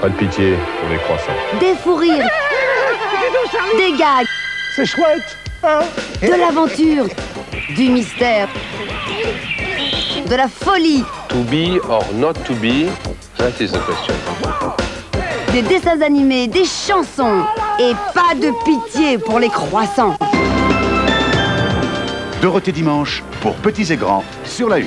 Pas de pitié pour les croissants. Des fous rires, des gags, C'est chouette hein de l'aventure, du mystère, de la folie, To be or not to be, that is the question. des dessins animés, des chansons et pas de pitié pour les croissants. Dorothée Dimanche, pour petits et grands, sur la une.